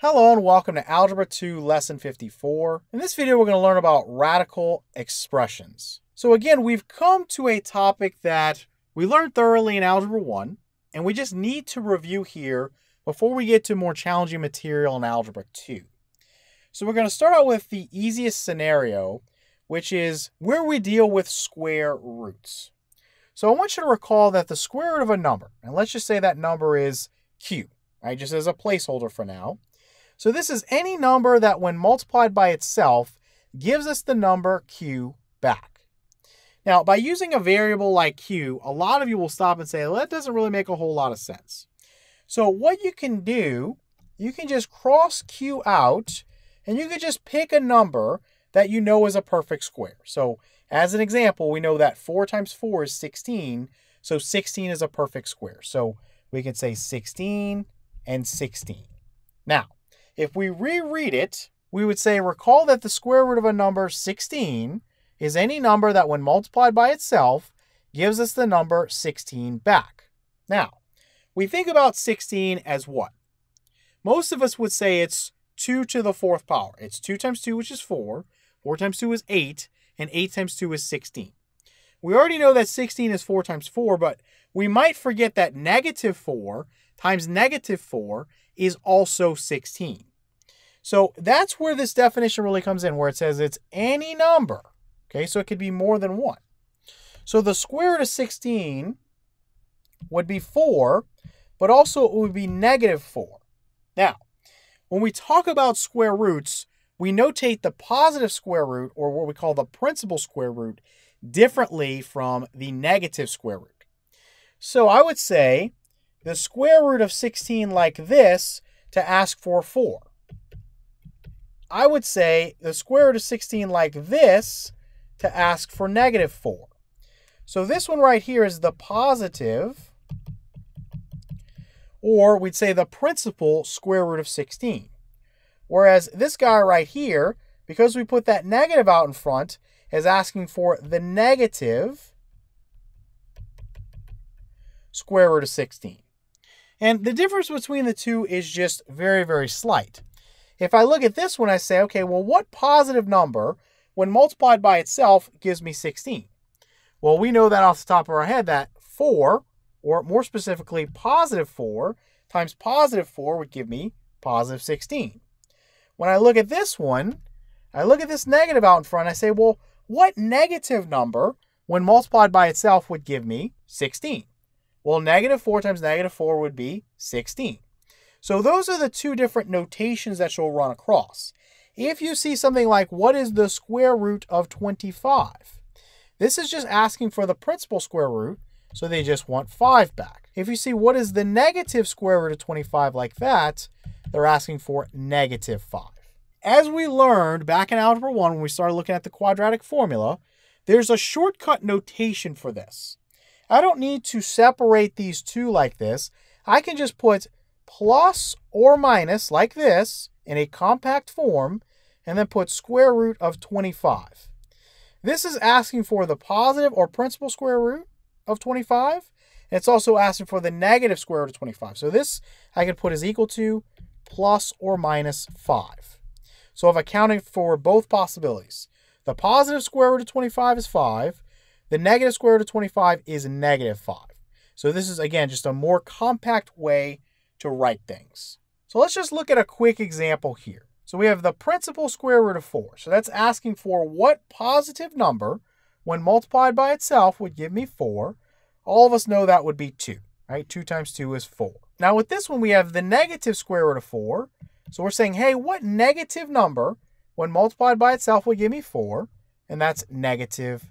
Hello and welcome to Algebra 2 Lesson 54. In this video, we're going to learn about radical expressions. So again, we've come to a topic that we learned thoroughly in Algebra 1, and we just need to review here before we get to more challenging material in Algebra 2. So we're going to start out with the easiest scenario, which is where we deal with square roots. So I want you to recall that the square root of a number, and let's just say that number is q, right, just as a placeholder for now, so this is any number that when multiplied by itself gives us the number q back. Now, by using a variable like q, a lot of you will stop and say, well, that doesn't really make a whole lot of sense. So what you can do, you can just cross q out, and you can just pick a number that you know is a perfect square. So as an example, we know that 4 times 4 is 16, so 16 is a perfect square. So we can say 16 and 16. Now, if we reread it, we would say, recall that the square root of a number 16 is any number that when multiplied by itself gives us the number 16 back. Now, we think about 16 as what? Most of us would say it's 2 to the fourth power. It's 2 times 2, which is 4. 4 times 2 is 8. And 8 times 2 is 16. We already know that 16 is 4 times 4, but we might forget that negative 4 times negative 4 is also 16. So that's where this definition really comes in, where it says it's any number. Okay, so it could be more than one. So the square root of 16 would be 4, but also it would be negative 4. Now, when we talk about square roots, we notate the positive square root, or what we call the principal square root, differently from the negative square root. So I would say the square root of 16 like this to ask for 4. I would say the square root of 16 like this to ask for negative 4. So this one right here is the positive, or we'd say the principal square root of 16. Whereas this guy right here, because we put that negative out in front, is asking for the negative square root of 16. And the difference between the two is just very, very slight. If I look at this one, I say, okay, well, what positive number, when multiplied by itself, gives me 16? Well, we know that off the top of our head that 4, or more specifically, positive 4 times positive 4 would give me positive 16. When I look at this one, I look at this negative out in front, I say, well, what negative number, when multiplied by itself, would give me 16? Well, negative 4 times negative 4 would be 16. So those are the two different notations that you'll run across. If you see something like, what is the square root of 25? This is just asking for the principal square root, so they just want 5 back. If you see what is the negative square root of 25 like that, they're asking for negative 5. As we learned back in Algebra 1 when we started looking at the quadratic formula, there's a shortcut notation for this. I don't need to separate these two like this. I can just put plus or minus like this in a compact form and then put square root of 25. This is asking for the positive or principal square root of 25. And it's also asking for the negative square root of 25. So this I can put is equal to plus or minus 5. So I've accounted for both possibilities. The positive square root of 25 is 5. The negative square root of 25 is negative 5. So this is, again, just a more compact way to write things. So let's just look at a quick example here. So we have the principal square root of 4. So that's asking for what positive number, when multiplied by itself, would give me 4. All of us know that would be 2, right? 2 times 2 is 4. Now with this one, we have the negative square root of 4. So we're saying, hey, what negative number, when multiplied by itself, would give me 4? And that's negative 2.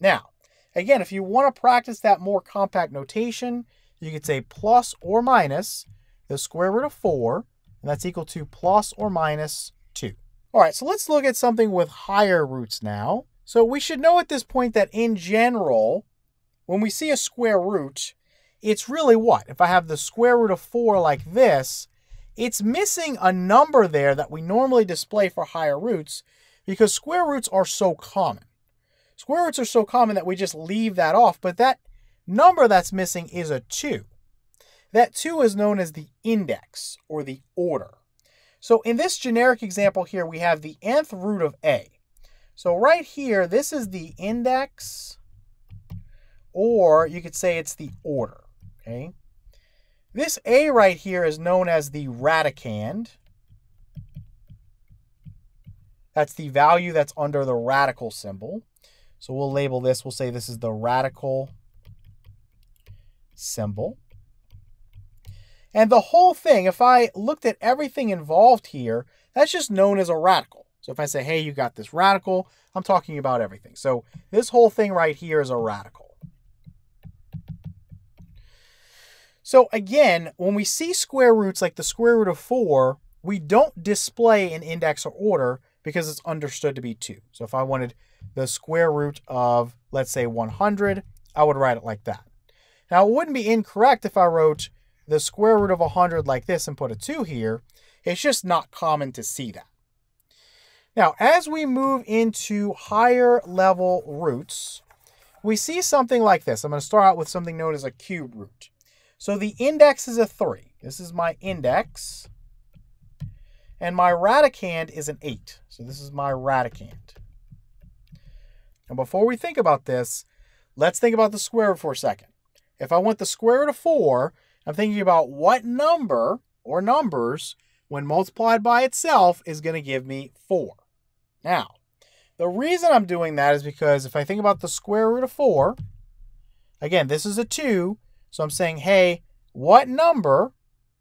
Now, again, if you want to practice that more compact notation, you could say plus or minus the square root of 4, and that's equal to plus or minus 2. All right, so let's look at something with higher roots now. So we should know at this point that in general, when we see a square root, it's really what? If I have the square root of 4 like this, it's missing a number there that we normally display for higher roots because square roots are so common. Square roots are so common that we just leave that off, but that number that's missing is a 2. that 2 is known as the index or the order. So in this generic example here, we have the nth root of a. So right here, this is the index, or you could say it's the order, okay? This a right here is known as the radicand. That's the value that's under the radical symbol. So we'll label this, we'll say this is the radical symbol. And the whole thing, if I looked at everything involved here, that's just known as a radical. So if I say, hey, you got this radical, I'm talking about everything. So this whole thing right here is a radical. So again, when we see square roots like the square root of 4, we don't display an index or order because it's understood to be 2. So if I wanted the square root of, let's say, 100, I would write it like that. Now, it wouldn't be incorrect if I wrote the square root of 100 like this and put a 2 here. It's just not common to see that. Now, as we move into higher level roots, we see something like this. I'm going to start out with something known as a cube root. So the index is a 3. This is my index. And my radicand is an 8. So this is my radicand. And before we think about this, let's think about the square root for a second. If I want the square root of 4, I'm thinking about what number or numbers, when multiplied by itself, is going to give me 4. Now, the reason I'm doing that is because if I think about the square root of 4, again, this is a 2, so I'm saying, hey, what number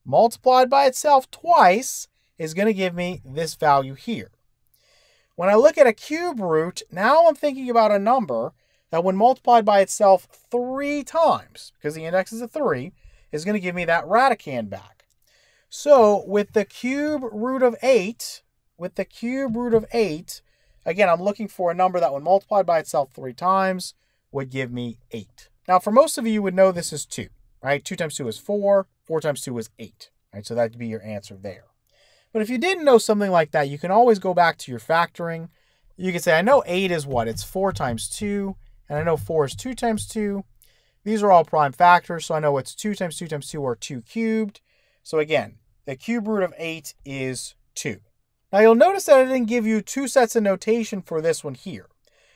multiplied by itself twice is going to give me this value here? When I look at a cube root, now I'm thinking about a number that when multiplied by itself three times, because the index is a 3, is going to give me that radicand back. So with the cube root of 8, with the cube root of 8, again, I'm looking for a number that when multiplied by itself three times would give me 8. Now, for most of you, you would know this is 2, right? 2 times 2 is 4, 4 times 2 is 8, right? So that'd be your answer there. But if you didn't know something like that, you can always go back to your factoring. You can say, I know 8 is what? It's 4 times 2, and I know 4 is 2 times 2. These are all prime factors, so I know it's 2 times 2 times 2 or 2 cubed. So again, the cube root of 8 is 2. Now you'll notice that I didn't give you two sets of notation for this one here.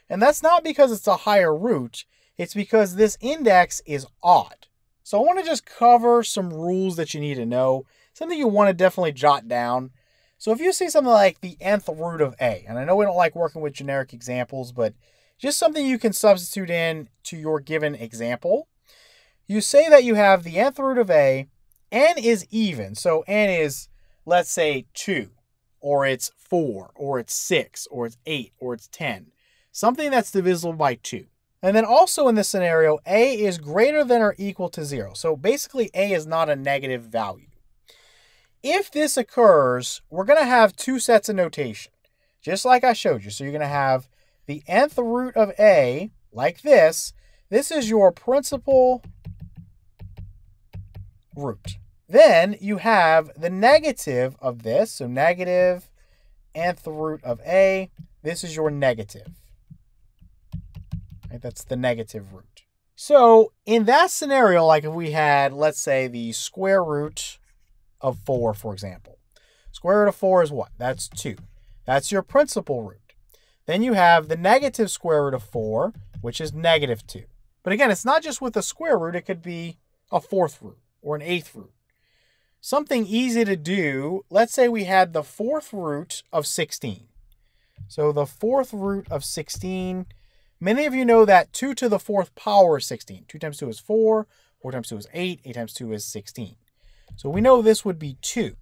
And that's not because it's a higher root, it's because this index is odd. So I want to just cover some rules that you need to know, something you want to definitely jot down. So if you see something like the nth root of a, and I know we don't like working with generic examples, but just something you can substitute in to your given example. You say that you have the nth root of a, n is even. So n is, let's say, 2, or it's 4, or it's 6, or it's 8, or it's 10. Something that's divisible by 2. And then also in this scenario, a is greater than or equal to 0. So basically, a is not a negative value. If this occurs, we're going to have two sets of notation, just like I showed you. So you're going to have the nth root of a, like this, this is your principal root. Then you have the negative of this, so negative nth root of a, this is your negative. Right, that's the negative root. So in that scenario, like if we had, let's say, the square root of 4, for example. Square root of 4 is what? That's 2. That's your principal root. Then you have the negative square root of 4, which is negative 2. But again, it's not just with a square root, it could be a fourth root or an eighth root. Something easy to do, let's say we had the fourth root of 16. So the fourth root of 16, many of you know that 2 to the fourth power is 16. 2 times 2 is 4, 4 times 2 is 8, 8 times 2 is 16. So we know this would be 2.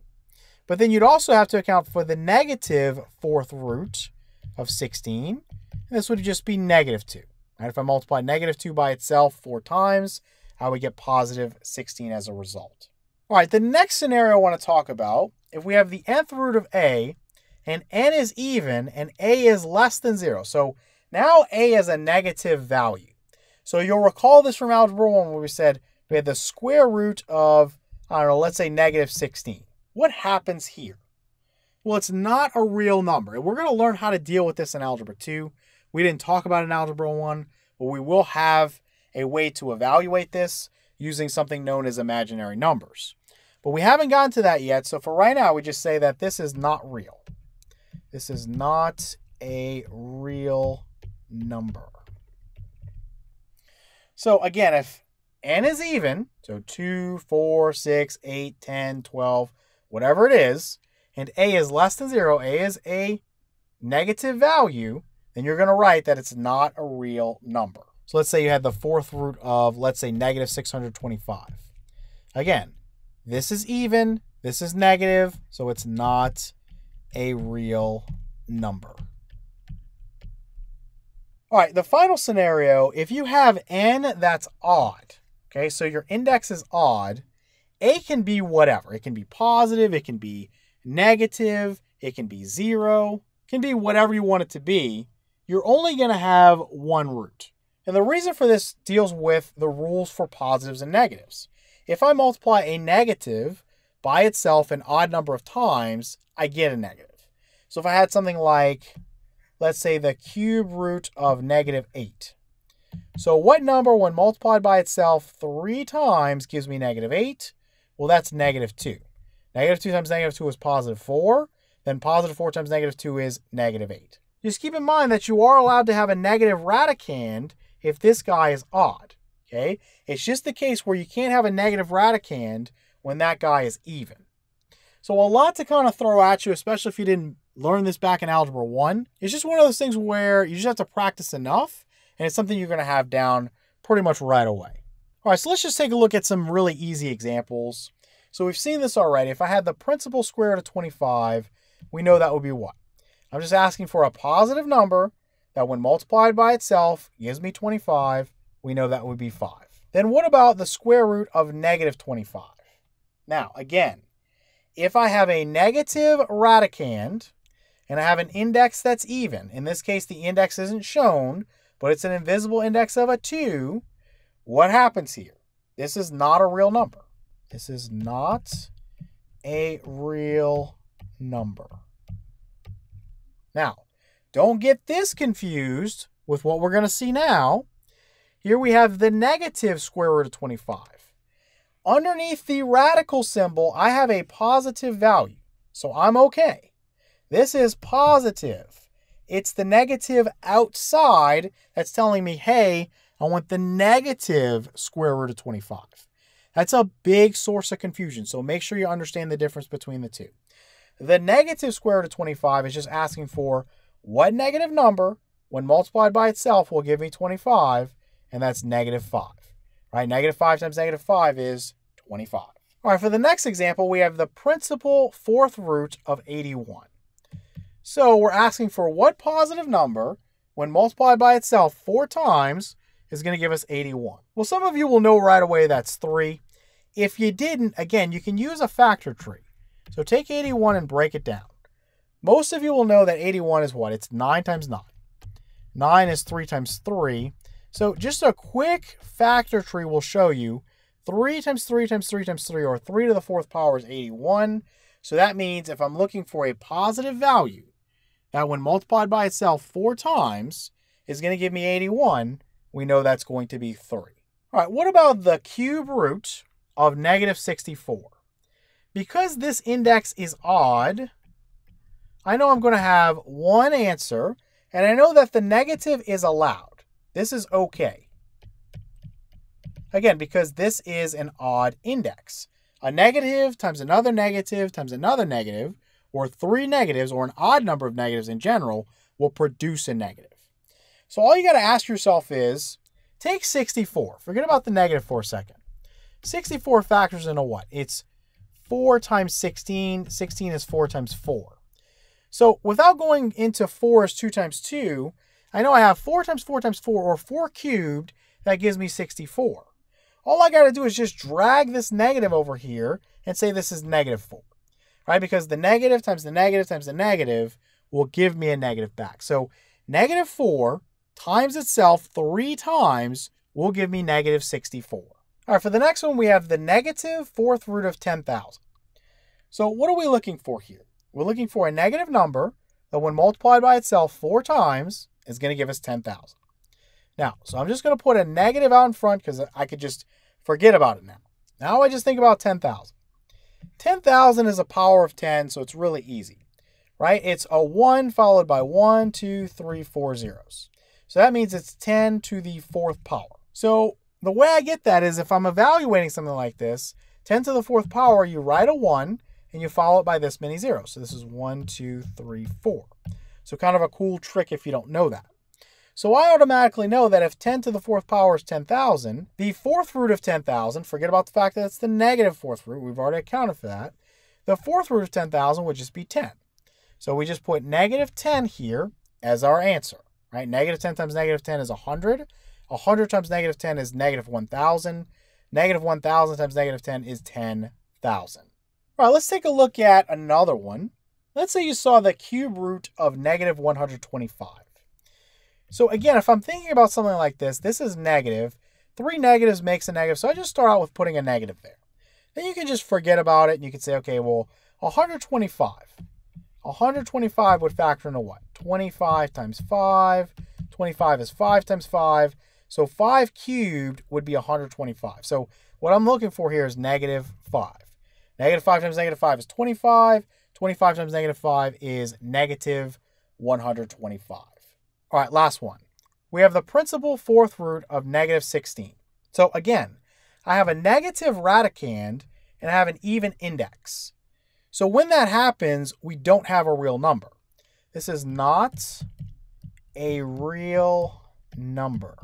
But then you'd also have to account for the negative fourth root, of 16. And this would just be negative 2. Right? If I multiply negative 2 by itself four times, I would get positive 16 as a result. All right, the next scenario I want to talk about, if we have the nth root of a, and n is even, and a is less than 0. So now a is a negative value. So you'll recall this from Algebra 1 where we said we had the square root of, I don't know, let's say negative 16. What happens here? Well, it's not a real number. We're going to learn how to deal with this in Algebra 2. We didn't talk about it in Algebra 1, but we will have a way to evaluate this. using something known as imaginary numbers. But we haven't gotten to that yet, so for right now, we just say that this is not real. This is not a real number. So again, if n is even, so 2, 4, 6, 8, 10, 12, whatever it is, and a is less than 0, a is a negative value, then you're going to write that it's not a real number. So let's say you had the fourth root of, let's say, negative 625. Again, this is even, this is negative, so it's not a real number. All right, the final scenario, if you have n that's odd, okay, so your index is odd, a can be whatever. It can be positive, it can be negative, it can be zero, it can be whatever you want it to be. You're only going to have one root. And the reason for this deals with the rules for positives and negatives. If I multiply a negative by itself an odd number of times, I get a negative. So if I had something like, let's say the cube root of negative 8. So what number, when multiplied by itself three times, gives me negative 8? Well, that's negative 2. Negative 2 times negative 2 is positive 4. Then positive 4 times negative 2 is negative 8. Just keep in mind that you are allowed to have a negative radicand if this guy is odd. Okay? It's just the case where you can't have a negative radicand when that guy is even. So a lot to kind of throw at you, especially if you didn't learn this back in Algebra 1. It's just one of those things where you just have to practice enough, and it's something you're going to have down pretty much right away. All right, so let's just take a look at some really easy examples. So we've seen this already. If I had the principal square root of 25, we know that would be what? I'm just asking for a positive number that when multiplied by itself gives me 25. We know that would be 5. Then what about the square root of negative 25? Now, again, if I have a negative radicand and I have an index that's even, in this case the index isn't shown, but it's an invisible index of a 2, what happens here? This is not a real number. This is not a real number. Now, don't get this confused with what we're going to see now. Here we have the negative square root of 25. Underneath the radical symbol, I have a positive value, so I'm okay. This is positive. It's the negative outside that's telling me, hey, I want the negative square root of 25. That's a big source of confusion, so make sure you understand the difference between the two. The negative square root of 25 is just asking for what negative number, when multiplied by itself, will give me 25, and that's negative 5. Right? Negative 5 times negative 5 is 25. All right, for the next example, we have the principal fourth root of 81. So we're asking for what positive number, when multiplied by itself four times, is going to give us 81. Well, some of you will know right away that's 3. If you didn't, again, you can use a factor tree. So take 81 and break it down. Most of you will know that 81 is what? It's 9 times 9. 9 is 3 times 3. So just a quick factor tree will show you 3 times 3 times 3 times 3, or 3 to the fourth power is 81. So that means if I'm looking for a positive value, that when multiplied by itself four times is going to give me 81, we know that's going to be 3. All right, what about the cube root of negative 64? Because this index is odd, I know I'm going to have one answer, and I know that the negative is allowed. This is okay. Again, because this is an odd index. A negative times another negative times another negative, or three negatives, or an odd number of negatives in general, will produce a negative. So all you got to ask yourself is, take 64. Forget about the negative for a second. 64 factors into what? It's 4 times 16. 16 is 4 times 4. So without going into 4 is 2 times 2, I know I have 4 times 4 times 4, or 4 cubed, that gives me 64. All I got to do is just drag this negative over here and say this is negative 4, right? Because the negative times the negative times the negative will give me a negative back. So negative 4 times itself three times will give me negative 64. All right, for the next one, we have the negative fourth root of 10,000. So what are we looking for here? We're looking for a negative number that when multiplied by itself four times is going to give us 10,000. Now, so I'm just going to put a negative out in front because I could just Forget about it now. Now I just think about 10,000. 10,000 is a power of 10, so it's really easy, right? It's a 1 followed by 1, 2, 3, 4 zeros. So that means it's 10 to the fourth power. So the way I get that is if I'm evaluating something like this, 10 to the fourth power, you write a 1 and you follow it by this many zeros. So this is 1, 2, 3, 4. So kind of a cool trick if you don't know that. So I automatically know that if 10 to the fourth power is 10,000, the fourth root of 10,000, forget about the fact that it's the negative fourth root, we've already accounted for that. The fourth root of 10,000 would just be 10. So we just put negative 10 here as our answer, right? Negative 10 times negative 10 is 100. 100 times negative 10 is negative 1,000. Negative 1,000 times negative 10 is 10,000. All right, let's take a look at another one. Let's say you saw the cube root of negative 125. So again, if I'm thinking about something like this, this is negative. Three negatives makes a negative, so I just start out with putting a negative there. Then you can just forget about it and you can say, okay, well, 125. 125 would factor into what? 25 times 5. 25 is 5 times 5. So 5 cubed would be 125. So what I'm looking for here is negative 5. Negative 5 times negative 5 is 25. 25 times negative 5 is negative 125. All right, last one. We have the principal fourth root of negative 16. So again, I have a negative radicand and I have an even index. So when that happens, we don't have a real number. This is not a real number.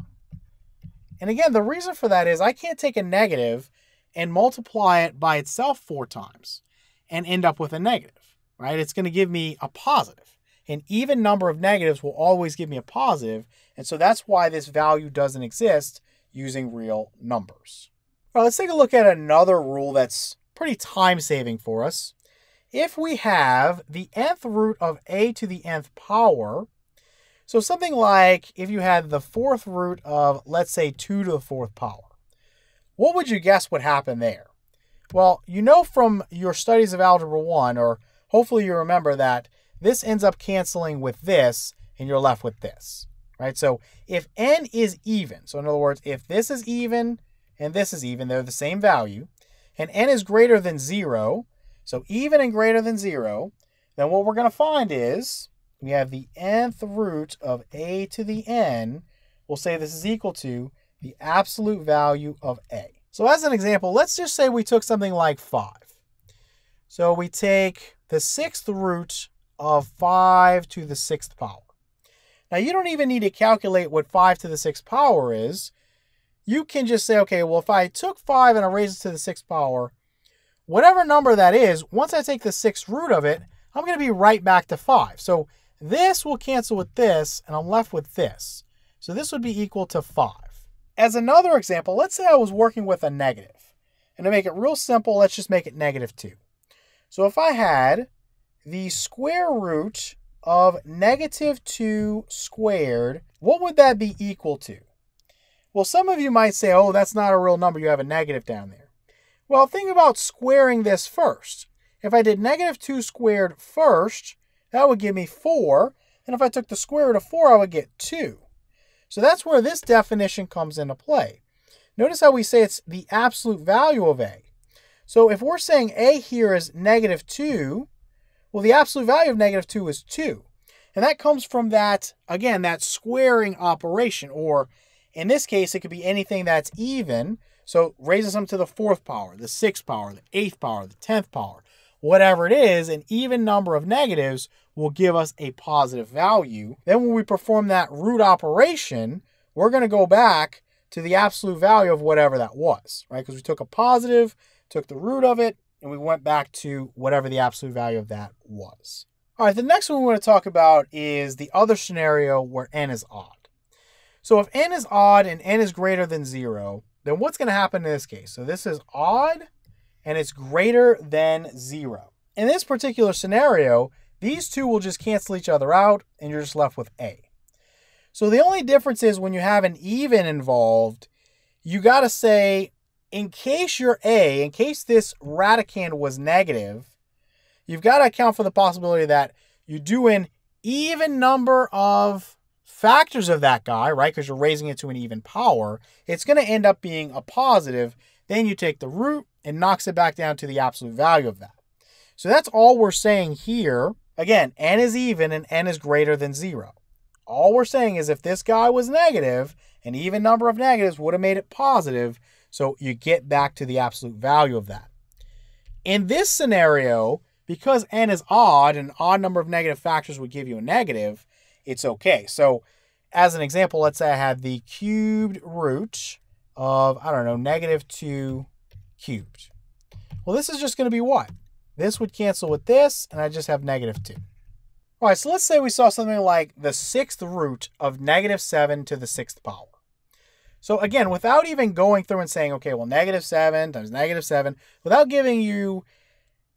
And again, the reason for that is I can't take a negative and multiply it by itself four times and end up with a negative, right? It's going to give me a positive. An even number of negatives will always give me a positive, and so that's why this value doesn't exist using real numbers. All right, let's take a look at another rule that's pretty time saving for us. If we have the nth root of a to the nth power, so something like if you had the fourth root of, let's say, 2 to the fourth power, what would you guess would happen there? Well, you know from your studies of Algebra 1, or hopefully you remember that this ends up canceling with this, and you're left with this, right? So if n is even, so in other words, if this is even and this is even, they're the same value, and n is greater than 0, so even and greater than 0, then what we're going to find is we have the nth root of a to the n. We'll say this is equal to the absolute value of a. So as an example, let's just say we took something like 5. So we take the sixth root of 5 to the sixth power. Now, you don't even need to calculate what 5 to the sixth power is. You can just say, okay, well, if I took 5 and I raised it to the sixth power, whatever number that is, once I take the sixth root of it, I'm going to be right back to 5. So this will cancel with this, and I'm left with this. So this would be equal to 5. As another example, let's say I was working with a negative. And to make it real simple, let's just make it negative 2. So if I had the square root of negative 2 squared, what would that be equal to? Well, some of you might say, oh, that's not a real number. You have a negative down there. Well, think about squaring this first. If I did negative 2 squared first, that would give me 4. And if I took the square root of 4, I would get 2. So that's where this definition comes into play. Notice how we say it's the absolute value of a. So if we're saying a here is negative 2, well, the absolute value of negative 2 is 2. And that comes from that, again, that squaring operation. Or in this case, it could be anything that's even. So raises them to the fourth power, the sixth power, the eighth power, the tenth power. Whatever it is, an even number of negatives will give us a positive value. Then when we perform that root operation, we're going to go back to the absolute value of whatever that was, right? Because we took a positive, took the root of it, and we went back to whatever the absolute value of that was. All right, the next one we want to talk about is the other scenario where n is odd. So if n is odd and n is greater than 0, then what's going to happen in this case? So this is odd and it's greater than 0. In this particular scenario, these two will just cancel each other out and you're just left with a. So the only difference is when you have an even involved, you got to say in case you're A, in case this radicand was negative, you've got to account for the possibility that you do an even number of factors of that guy, right, because you're raising it to an even power, it's going to end up being a positive. Then you take the root and knocks it back down to the absolute value of that. So that's all we're saying here. Again, n is even and n is greater than 0. All we're saying is if this guy was negative, an even number of negatives would have made it positive, so you get back to the absolute value of that. In this scenario, because n is odd, an odd number of negative factors would give you a negative, it's okay. So as an example, let's say I had the cubed root of, I don't know, negative 2 cubed. Well, this is just going to be what? This would cancel with this, and I just have negative 2. All right, so let's say we saw something like the sixth root of negative 7 to the sixth power. So again, without even going through and saying, okay, well, negative 7 times negative 7, without giving you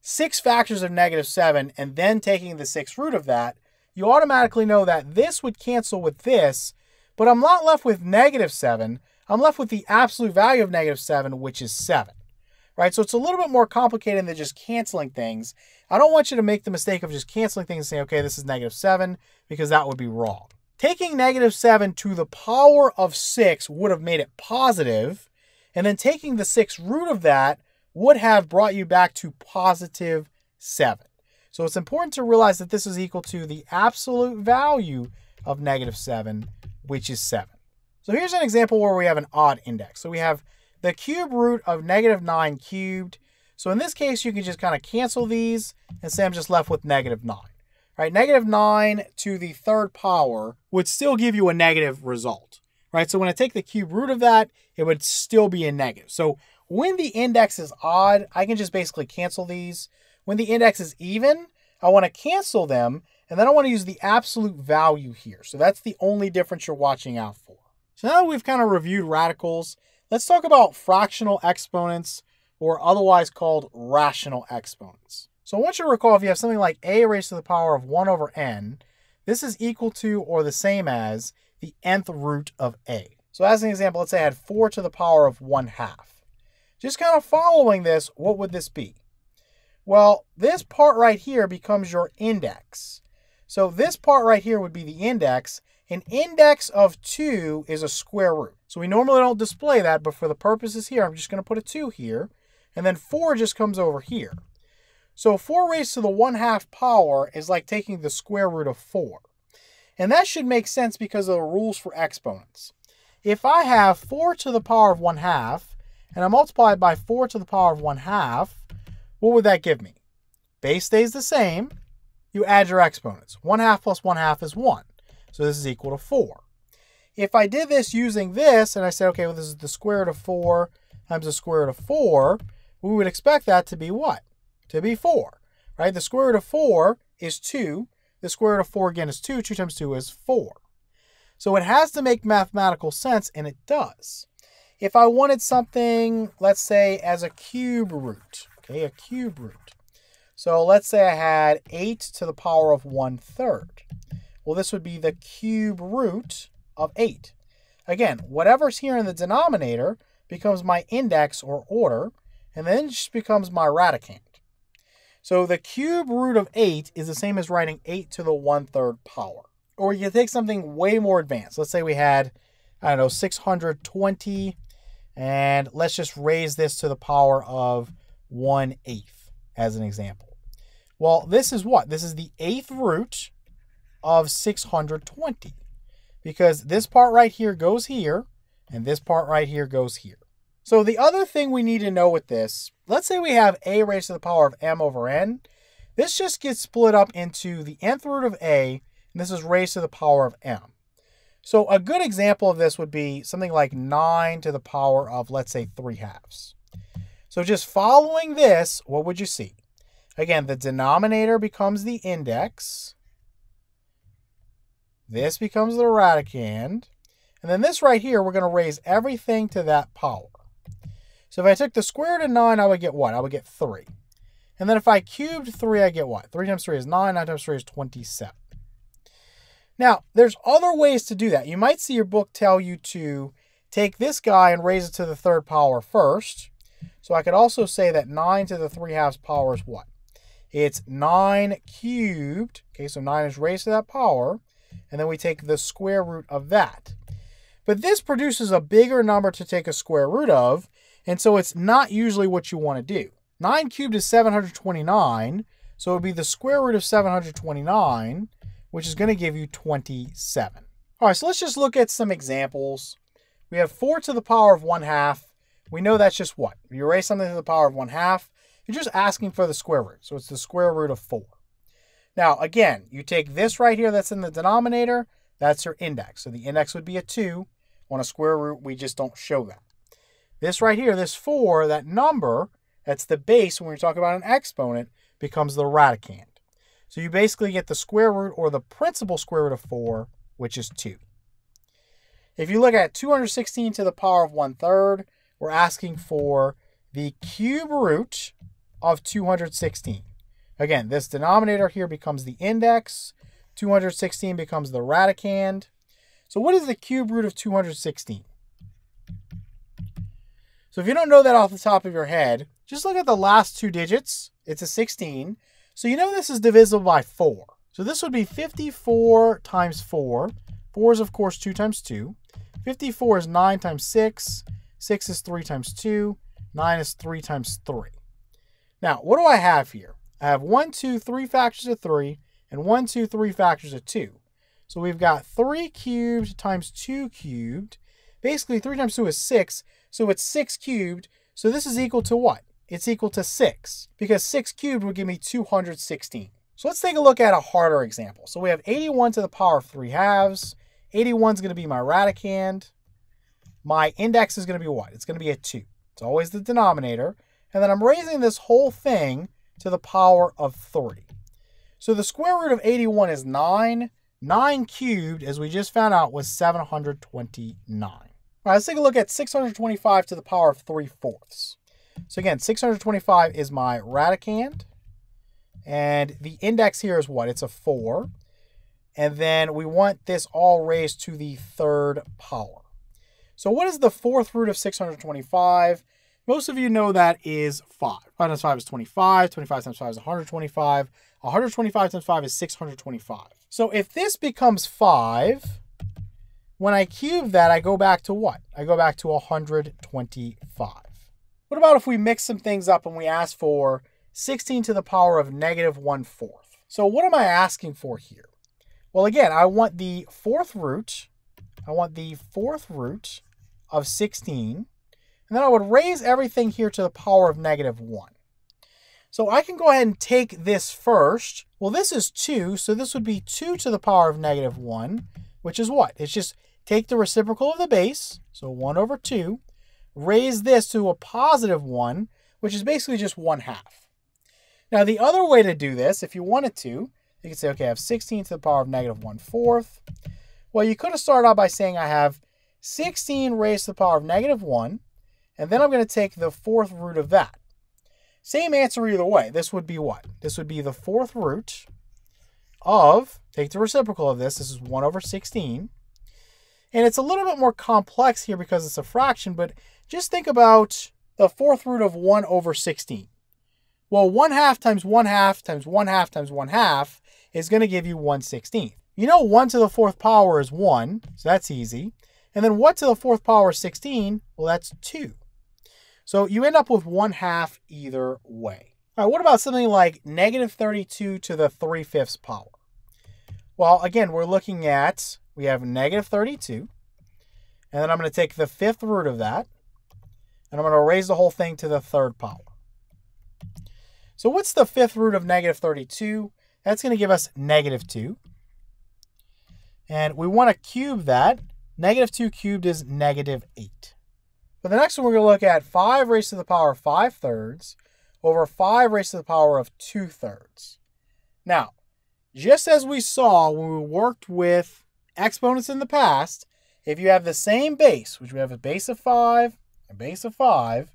six factors of negative 7 and then taking the sixth root of that, you automatically know that this would cancel with this, but I'm not left with negative 7. I'm left with the absolute value of negative 7, which is 7 right? So it's a little bit more complicated than just canceling things. I don't want you to make the mistake of just canceling things and saying, okay, this is negative 7, because that would be wrong. Taking negative 7 to the power of 6 would have made it positive, and then taking the 6th root of that would have brought you back to positive 7. So it's important to realize that this is equal to the absolute value of negative 7, which is 7. So here's an example where we have an odd index. So we have the cube root of negative 9 cubed. So in this case, you can just kind of cancel these and say I'm just left with negative 9. Right, negative 9 to the third power would still give you a negative result. Right, so when I take the cube root of that, it would still be a negative. So when the index is odd, I can just basically cancel these. When the index is even, I want to cancel them, and then I want to use the absolute value here. So that's the only difference you're watching out for. So now that we've kind of reviewed radicals, Let's talk about fractional exponents, or otherwise called rational exponents. So I want you to recall if you have something like a raised to the power of 1 over n, this is equal to or the same as the nth root of a. So as an example, let's say I had 4 to the power of 1 half. Just kind of following this, what would this be? Well, this part right here becomes your index. So this part right here would be the index, an index of 2 is a square root. So we normally don't display that, but for the purposes here, I'm just going to put a 2 here. And then 4 just comes over here. So 4 raised to the 1 half power is like taking the square root of 4. And that should make sense because of the rules for exponents. If I have 4 to the power of 1 half, and I multiply it by 4 to the power of 1 half, what would that give me? Base stays the same. You add your exponents. 1 half plus 1 half is 1. So this is equal to 4. If I did this using this, and I said, okay, well, this is the square root of 4 times the square root of 4, we would expect that to be what? To be 4, right? The square root of 4 is 2. The square root of 4 again is 2. 2 times 2 is 4. So it has to make mathematical sense, and it does. If I wanted something, let's say, as a cube root, okay, a cube root. So let's say I had 8 to the power of 1 third. Well, this would be the cube root of 8. Again, whatever's here in the denominator becomes my index or order, and then just becomes my radicand. So the cube root of 8 is the same as writing 8 to the 1 third power. Or you can take something way more advanced. Let's say we had, I don't know, 620, and let's just raise this to the power of 1 eighth as an example. Well, this is what? This is the eighth root of 620 because this part right here goes here and this part right here goes here. So the other thing we need to know with this, let's say we have a raised to the power of m over n. This just gets split up into the nth root of a, and this is raised to the power of m. So a good example of this would be something like 9 to the power of, let's say, 3 halves. So just following this, what would you see? Again, the denominator becomes the index, this becomes the radicand. And then this right here, we're going to raise everything to that power. So if I took the square root of 9, I would get what? I would get 3. And then if I cubed 3, I get what? 3 times 3 is 9, 9 times 3 is 27. Now, there's other ways to do that. You might see your book tell you to take this guy and raise it to the third power first. So I could also say that 9 to the 3 halves power is what? It's 9 cubed. Okay, so 9 is raised to that power. and then we take the square root of that. But this produces a bigger number to take a square root of, and so it's not usually what you want to do. 9 cubed is 729, so it would be the square root of 729, which is going to give you 27. All right, so let's just look at some examples. We have 4 to the power of 1 half. We know that's just what? If you raise something to the power of 1 half, you're just asking for the square root. So it's the square root of 4. Now, again, you take this right here that's in the denominator, that's your index. So the index would be a 2. On a square root, we just don't show that. This right here, this 4, that number, that's the base when we're talking about an exponent, becomes the radicand. So you basically get the square root or the principal square root of 4, which is 2. If you look at 216 to the power of 1 third, we're asking for the cube root of 216. Again, this denominator here becomes the index. 216 becomes the radicand. So what is the cube root of 216? So if you don't know that off the top of your head, just look at the last two digits. It's a 16. So you know this is divisible by 4. So this would be 54 times 4. 4 is, of course, 2 times 2. 54 is 9 times 6. 6 is 3 times 2. 9 is 3 times 3. Now, what do I have here? I have 1, 2, 3 factors of 3, and 1, 2, 3 factors of 2. So we've got 3 cubed times 2 cubed. Basically, 3 times 2 is 6, so it's 6 cubed. So this is equal to what? It's equal to 6, because 6 cubed would give me 216. So let's take a look at a harder example. So we have 81 to the power of 3 halves. 81 is going to be my radicand. My index is going to be what? It's going to be a 2. It's always the denominator. And then I'm raising this whole thing to the power of 3. So the square root of 81 is 9. 9 cubed, as we just found out, was 729. All right, let's take a look at 625 to the power of 3 fourths. So again, 625 is my radicand. And the index here is what? It's a 4. And then we want this all raised to the third power. So what is the fourth root of 625? Most of you know that is 5. 5 times 5 is 25. 25 times 5 is 125. 125 times 5 is 625. So if this becomes 5, when I cube that, I go back to what? I go back to 125. What about if we mix some things up and we ask for 16 to the power of negative 1 fourth? So what am I asking for here? Well, again, I want the fourth root. I want the fourth root of 16. And then I would raise everything here to the power of negative 1. So I can go ahead and take this first. Well, this is 2, so this would be 2 to the power of negative 1, which is what? It's just take the reciprocal of the base, so 1 over 2, raise this to a positive 1, which is basically just 1 half. Now, the other way to do this, if you wanted to, you could say, okay, I have 16 to the power of negative 1 fourth. Well, you could have started out by saying I have 16 raised to the power of negative 1, and then I'm going to take the fourth root of that. Same answer either way. This would be what? This would be the fourth root of, take the reciprocal of this, this is 1 over 16. And it's a little bit more complex here because it's a fraction, but just think about the fourth root of 1 over 16. Well, 1 half times 1 half times 1 half times 1 half is going to give you 1 16th. You know 1 to the fourth power is 1, so that's easy. And then what to the fourth power is 16? Well, that's 2. So you end up with 1 half either way. All right, what about something like negative 32 to the 3 fifths power? Well, again, we're looking at, we have negative 32. And then I'm going to take the fifth root of that. And I'm going to raise the whole thing to the third power. So what's the fifth root of negative 32? That's going to give us negative 2. And we want to cube that. Negative 2 cubed is negative 8. For the next one, we're going to look at 5 raised to the power of 5 thirds over 5 raised to the power of 2 thirds. Now, just as we saw when we worked with exponents in the past, if you have the same base, which we have a base of 5, a base of 5,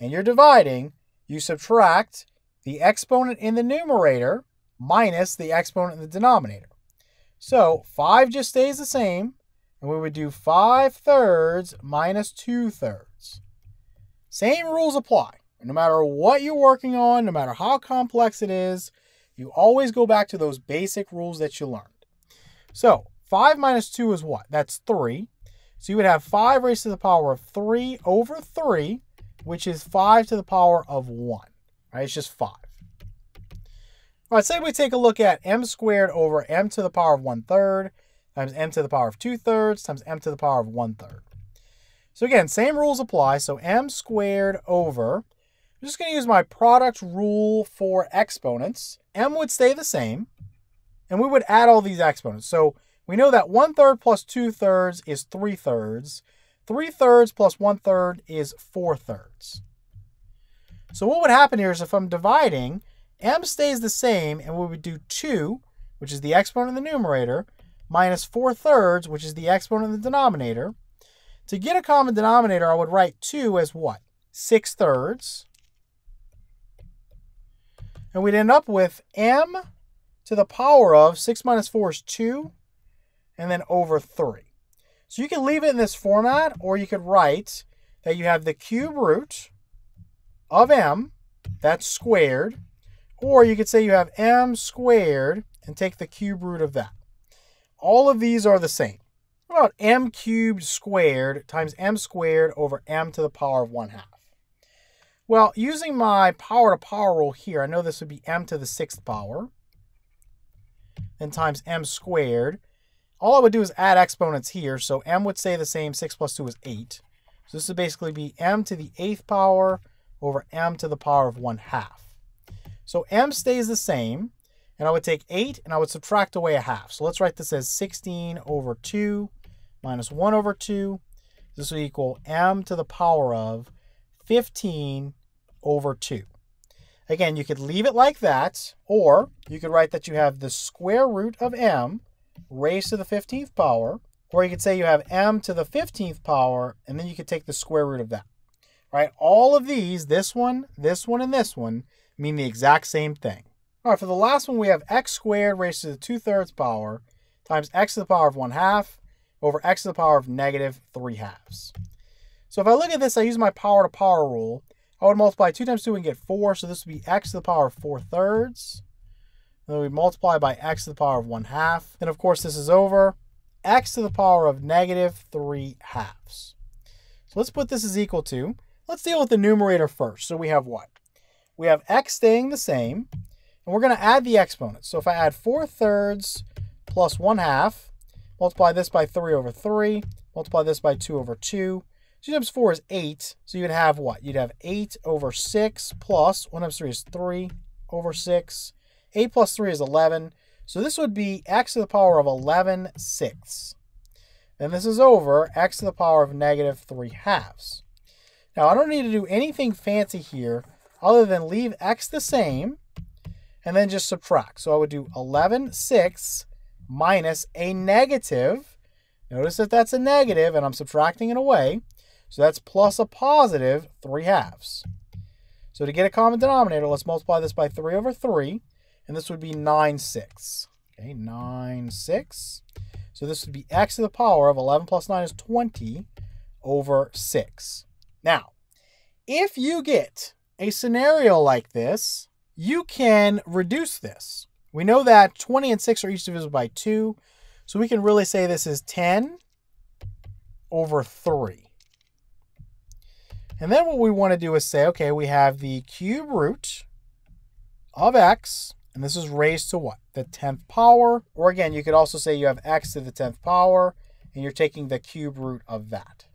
and you're dividing, you subtract the exponent in the numerator minus the exponent in the denominator. So 5 just stays the same, and we would do 5 thirds minus 2 thirds. Same rules apply. No matter what you're working on, no matter how complex it is, you always go back to those basic rules that you learned. So 5 minus 2 is what? That's 3. So you would have 5 raised to the power of 3 over 3, which is 5 to the power of 1. Right? It's just 5. All right, say we take a look at m squared over m to the power of 1 third times m to the power of 2 thirds times m to the power of 1 third. So again, same rules apply. So m squared over, I'm just going to use my product rule for exponents. m would stay the same, and we would add all these exponents. So we know that 1 third plus 2 thirds is 3 thirds. 3 thirds plus 1 third is 4 thirds. So what would happen here is if I'm dividing, m stays the same, and we would do 2, which is the exponent in the numerator, minus 4 thirds, which is the exponent in the denominator. To get a common denominator, I would write 2 as what? 6 thirds. And we'd end up with m to the power of 6 minus 4 is 2, and then over 3. So you can leave it in this format, or you could write that you have the cube root of m, that's squared, or you could say you have m squared and take the cube root of that. All of these are the same. What about m cubed squared times m squared over m to the power of 1 half? Well, using my power to power rule here, I know this would be m to the sixth power, then times m squared. All I would do is add exponents here, so m would stay the same, 6 plus 2 is 8. So this would basically be m to the eighth power over m to the power of 1 half. So m stays the same, and I would take 8 and I would subtract away a half. So let's write this as 16 over 2 minus 1 over 2. This will equal m to the power of 15 over 2. Again, you could leave it like that, or you could write that you have the square root of m raised to the 15th power, or you could say you have m to the 15th power, and then you could take the square root of that. Right? All of these, this one, this one, and this one, mean the exact same thing. All right, for the last one, we have x squared raised to the 2 thirds power times x to the power of 1 half over x to the power of negative 3 halves. So if I look at this, I use my power to power rule. I would multiply 2 times 2 and get 4, so this would be x to the power of 4 thirds. Then we multiply by x to the power of 1 half. And of course, this is over x to the power of negative 3 halves. So let's put this as equal to, let's deal with the numerator first. So we have what? We have x staying the same, and we're going to add the exponents. So if I add 4 thirds plus 1 half, multiply this by 3 over 3, multiply this by 2 over 2, 2 times 4 is 8, so you'd have what? You'd have 8 over 6 plus 1 times 3 is 3 over 6. 8 plus 3 is 11. So this would be x to the power of 11 sixths. And this is over x to the power of negative 3 halves. Now, I don't need to do anything fancy here other than leave x the same and then just subtract. So I would do 11 sixths minus a negative. Notice that that's a negative and I'm subtracting it away. So that's plus a positive 3 halves. So to get a common denominator, let's multiply this by 3 over 3 and this would be 9 sixths. Okay, 9 sixths. So this would be x to the power of 11 plus 9 is 20 over 6. Now, if you get a scenario like this, you can reduce this. We know that 20 and 6 are each divisible by 2, so we can really say this is 10 over 3. And then what we want to do is say, okay, we have the cube root of x and this is raised to what? The 10th power. Or again, you could also say you have x to the 10th power, and you're taking the cube root of that.